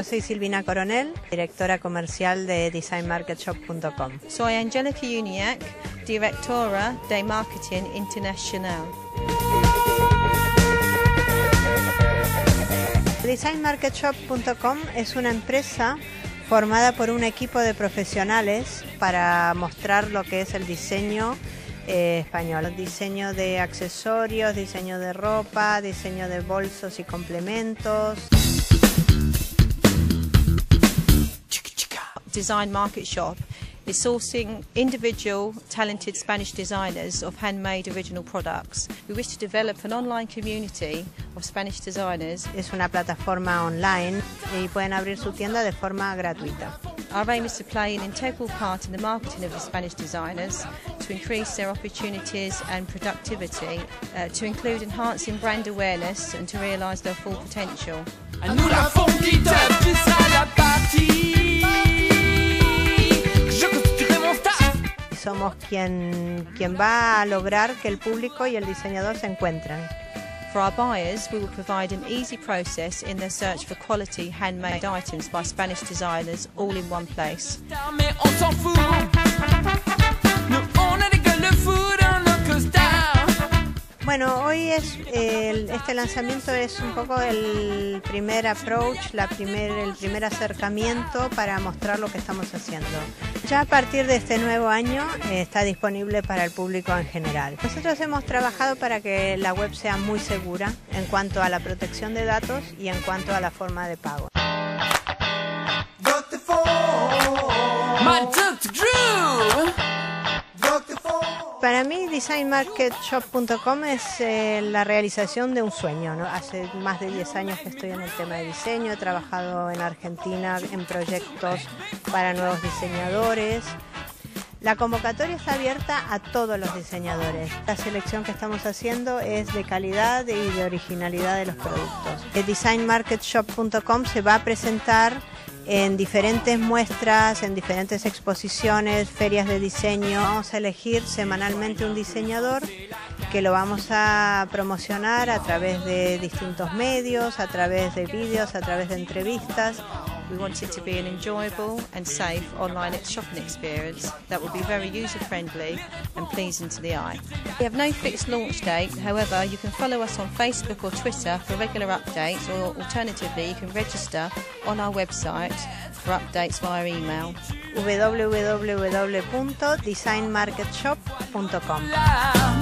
soy Silvina Coronel, directora comercial de designmarketshop.com. Soy Angelica Uniac, directora de Marketing Internacional. Designmarketshop.com es una empresa formada por un equipo de profesionales para mostrar lo que es el diseño eh, español. Diseño de accesorios, diseño de ropa, diseño de bolsos y complementos. Design Market Shop is sourcing individual talented Spanish designers of handmade original products. We wish to develop an online community of Spanish designers. Es una plataforma online y pueden abrir su tienda de forma gratuita. Our aim is to play an integral part in the marketing of the Spanish designers to increase their opportunities and productivity, uh, to include enhancing brand awareness and to realise their full potential. Quien va a lograr que el público y el diseñador se encuentren. For our buyers, we will provide an easy process in their search for quality handmade items by Spanish designers all in one place. Bueno, hoy es este lanzamiento es un poco el primer approach, la primer, el primer acercamiento para mostrar lo que estamos haciendo. Ya a partir de este nuevo año eh, está disponible para el público en general. Nosotros hemos trabajado para que la web sea muy segura en cuanto a la protección de datos y en cuanto a la forma de pago. designmarketshop.com es eh, la realización de un sueño. Hace más de 10 años que estoy en el tema de diseño, he trabajado en Argentina en proyectos para nuevos diseñadores. La convocatoria está abierta a todos los diseñadores. La selección que estamos haciendo es de calidad y de originalidad de los productos. El designmarketshop.com se va a presentar en diferentes muestras, en diferentes exposiciones, ferias de diseño. Vamos a elegir semanalmente un diseñador que lo vamos a promocionar a través de distintos medios, a través de vídeos, a través de entrevistas. We want it to be an enjoyable and safe online shopping experience that will be very user friendly and pleasing to the eye. We have no fixed launch date, however, you can follow us on Facebook or Twitter for regular updates, or alternatively, you can register on our website for updates via email. www.designmarketshop.com